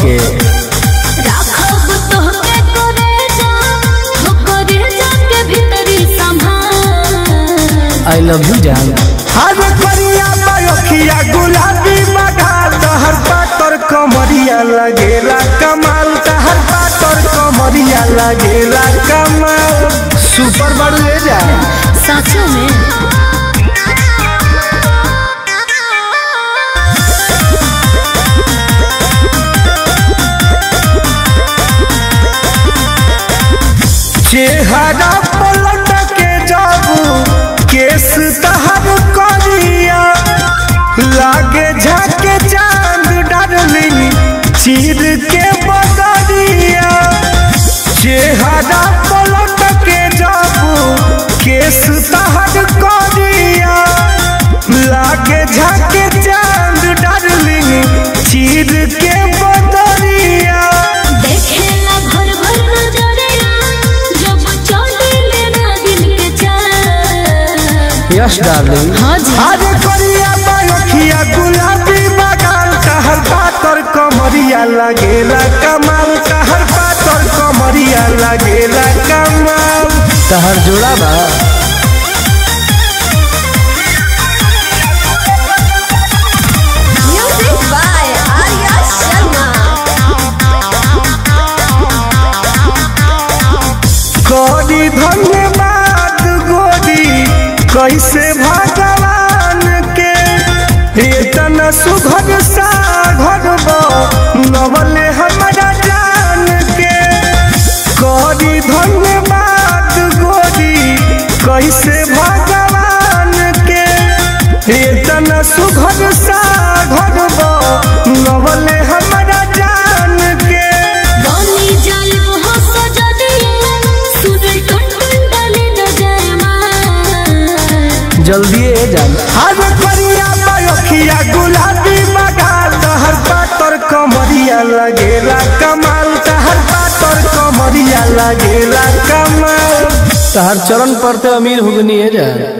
के। भीतरी संभाल। आई लव यू जान हर करिया बायोखिया गुलाबी बघाल तहर पातर कमरिया लगेला कमाल तहर पातर कमरिया लगेला कमाल। सुपर बड़ू ले जा सचो में चेहरा पलट के जाबू केस तहर करिया। लागे झाके चाँद डार्लिंग चीर के बदरिया। चेहरा पलट के जाबू केस तहर यस डार्लिंग। हाँ जी। करिया गुलाबी बगान कहर पातर कमरिया लागेला कमाल कहर पातर कमरिया लागेला कमाल। तहर जोड़ा बा। कैसे भगवान के? तन सुघर सा घर नवले हमारा जान के। करी धन्यवाद गोरी, कैसे भगवान जल्दी ए जान। हर करिया बायोखिया गुलाबी बगाल हर पातर कमरिया लगेला कमाल हर पातर कमरिया लगेला कमाल। तहर चरण पर ते अमीर हुगनी है जान।